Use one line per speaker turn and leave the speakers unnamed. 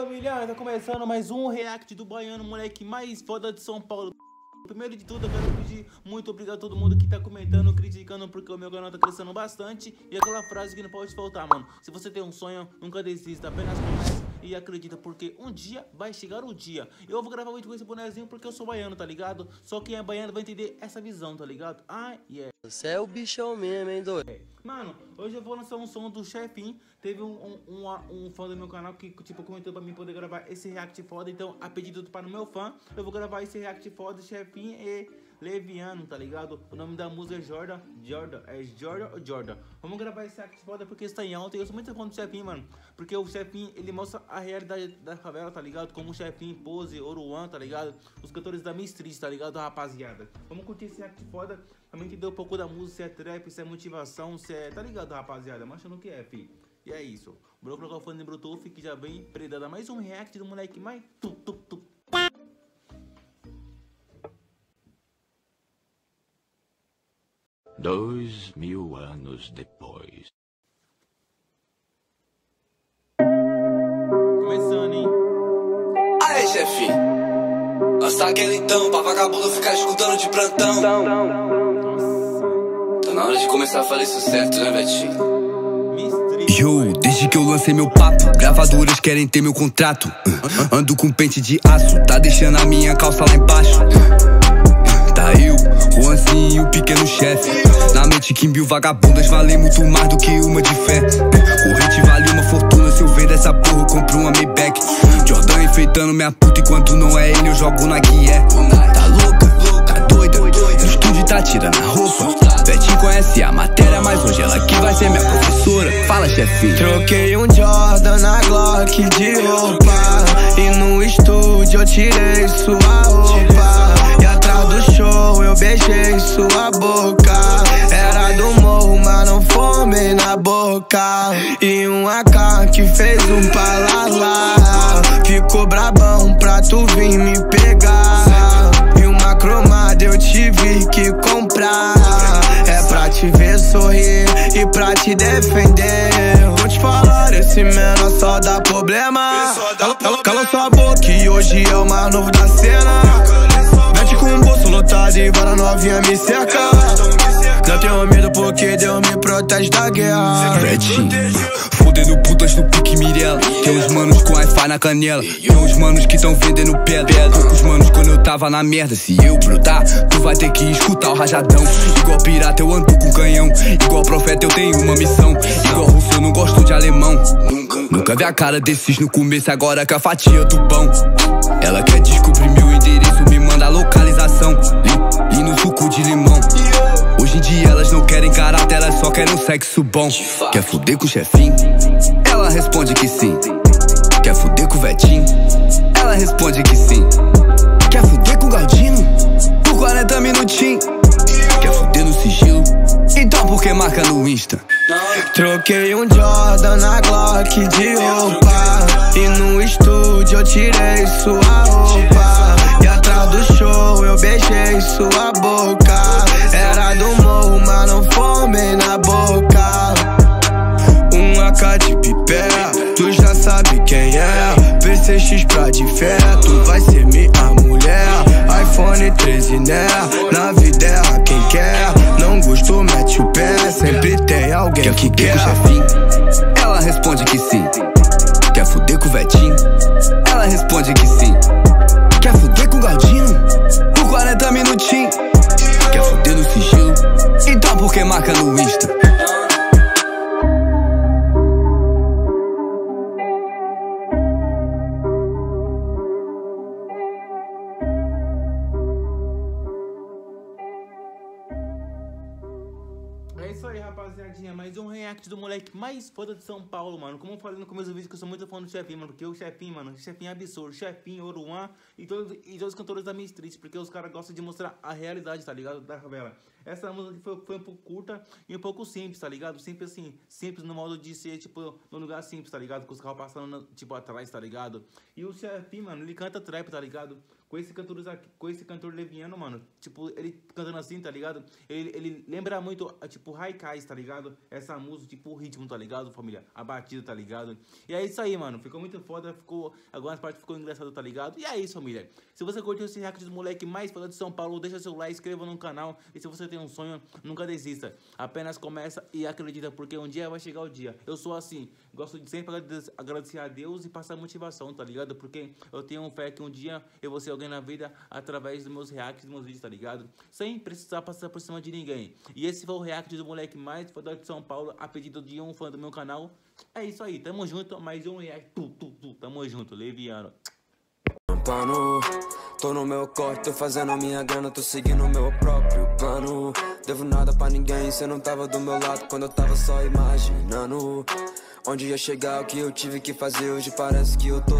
Família, tá começando mais um react do Baiano, moleque mais foda de São Paulo. Primeiro de tudo, eu quero pedir muito obrigado a todo mundo que tá comentando, criticando, porque o meu canal tá crescendo bastante. E aquela frase que não pode faltar, mano. Se você tem um sonho, nunca desista, apenas e acredita, porque um dia vai chegar o dia. Eu vou gravar vídeo com esse bonezinho porque eu sou baiano, tá ligado? Só quem é baiano vai entender essa visão, tá ligado? Ah, yeah.
Você é o bichão mesmo, hein, doido?
Mano, hoje eu vou lançar um som do Chefin. Teve um, um, um, um, fã do meu canal que, tipo, comentou pra mim poder gravar esse react foda. Então, a pedido para o meu fã, eu vou gravar esse react foda, Chefin e Leviano, tá ligado? O nome da música é Jordan. Jordan, é Jordan ou Jordan? Vamos gravar esse react foda porque está em alta. E eu sou muito fã do Chefin, mano. Porque o Chefin, ele mostra a realidade da favela, tá ligado? Como o Chefin, Pose, Oruan, tá ligado? Os cantores da Mistress, tá ligado, rapaziada? Vamos curtir esse react foda. Também entender um pouco da música, se é trap, se é motivação, se é. Tá ligado, rapaziada? Mas no que é, fi. E é isso. Vou colocar o fone de Bluetooth que já vem predada mais um react do moleque mais. Tu,
Dois mil anos depois.
Começando, hein?
Aê, chefe. Lança aquele então pra vagabundo ficar escutando de plantão.
Nossa.
Tá na hora de começar a fazer isso certo, né, Betinho?
Yo, desde que eu lancei meu papo, gravadoras querem ter meu contrato. Uh, Ando com pente de aço, tá deixando a minha calça lá embaixo. Tá eu, Juanzinho e o pequeno chefe. Mente que mil vagabundas valem muito mais do que uma de fé. Corrente vale uma fortuna, se eu vender essa porra, eu compro uma Maybach. Jordan enfeitando minha puta, enquanto não é ele, eu jogo na guié. Tá louca? Tá doida? No estúdio tá tirando a roupa. Betinho conhece a matéria, mas hoje ela que vai ser minha professora. Fala, chefinho.
Troquei um Jordan na Glock de roupa E no estúdio eu tirei sua roupa boca E um AK que fez um palalá. Ficou brabão pra tu vir me pegar. E uma cromada eu tive que comprar. É pra te ver sorrir e pra te defender. Vou te falar, esse menor só dá problema. Cala sua boca e hoje é o mais novo da cena. Mete com o bolso lotado e vara novinha me cerca Não tenho medo porque Deus me protege da guerra
Betinho, fodendo putas no pique Mirella. Tem uns manos com Wi-Fi na canela. Tem uns manos que tão vendendo pedra. Poucos manos quando eu tava na merda. Se eu brotar, tu vai ter que escutar o rajadão. Igual pirata eu ando com canhão. Igual profeta eu tenho uma missão. Igual russo eu não gosto de alemão. Nunca vi a cara desses no começo, agora com a fatia do pão. Ela quer descobrir querem um sexo bom. Quer fuder com o chefinho? Ela responde que sim. Quer fuder com o Vetinho? Ela responde que sim. Quer fuder com o Galdino? Por 40 minutinhos. Quer fuder no sigilo? Então por que marca no Insta?
Troquei um Jordan na Glock de roupa E no estúdio eu tirei sua roupa E atrás do show eu beijei sua boca Era do morro, mas não fomei na boca Um AK de pipé, tu já sabe quem é PCX pra de fé, tu vai ser minha mulher iPhone 13 né, na vida erra quem quer Não gostou, mete o pé, sempre tem alguém
Quer
que quer
com? Ela responde que sim. Quer fuder com o Vetinho? Ela responde que sim. Então por que marca no Insta?
Rapaziadinha. Mais um react do moleque mais foda de São Paulo, mano. Como eu falei no começo do vídeo, que eu sou muito fã do Chefin, mano. Porque o Chefin, mano, o Chefin é absurdo. Chefin, Oruan e todos, e todos os cantores da minha street. Porque os caras gostam de mostrar a realidade, tá ligado? Da favela. Essa música foi, foi um pouco curta e um pouco simples, tá ligado? Sempre assim, simples no modo de ser, tipo, no lugar simples, tá ligado? Com os carros passando, tipo, atrás, tá ligado? E o Chefin, mano, ele canta trap, tá ligado? Com esse cantor, com esse cantor leviano, mano. Tipo, ele cantando assim, tá ligado? Ele, ele lembra muito, tipo, Raikais, tá ligado? Essa música, tipo, o ritmo, tá ligado, família? A batida, tá ligado? E é isso aí, mano. Ficou muito foda, ficou. Algumas partes ficou engraçado, tá ligado? E é isso, família. Se você curtiu esse react dos moleque mais foda de São Paulo, deixa seu like, inscreva no canal. E se você tem um sonho, nunca desista. Apenas começa e acredita, porque um dia vai chegar o dia. Eu sou assim, gosto de sempre agradecer a Deus e passar motivação, tá ligado? Porque eu tenho fé que um dia eu vou ser alguém na vida através dos meus reacts, dos meus vídeos, tá ligado? Sem precisar passar por cima de ninguém. E esse foi o react do moleque mais foda de São Paulo, a pedido de um fã do meu canal. É isso aí, tamo junto, mais um react, tu, tu, tu, tamo junto, Leviano.
Pano, tô no meu corte, tô fazendo minha grana, tô seguindo meu próprio plano. Devo nada pra ninguém, cê não tava do meu lado quando eu tava só imaginando. Onde ia chegar, o que eu tive que fazer, hoje parece que eu tô.